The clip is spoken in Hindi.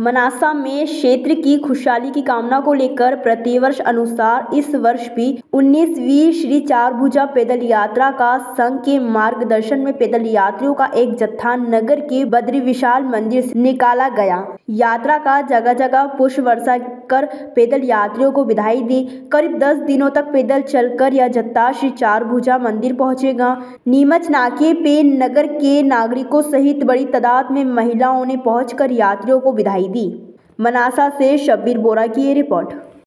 मनासा में क्षेत्र की खुशहाली की कामना को लेकर प्रतिवर्ष अनुसार इस वर्ष भी 19वीं श्री चारभुजा पैदल यात्रा का संघ के मार्गदर्शन में पैदल यात्रियों का एक जत्था नगर के बद्री विशाल मंदिर से निकाला गया। यात्रा का जगह जगह पुष्प वर्षा कर पैदल यात्रियों को विदाई दी। करीब 10 दिनों तक पैदल चलकर यह जत्था श्री चारभुजा मंदिर पहुंचेगा। नीमच नाके पे नगर के नागरिकों सहित बड़ी तादाद में महिलाओं ने पहुंचकर यात्रियों को विदाई दी मनासा से शब्बीर बोरा की ये रिपोर्ट।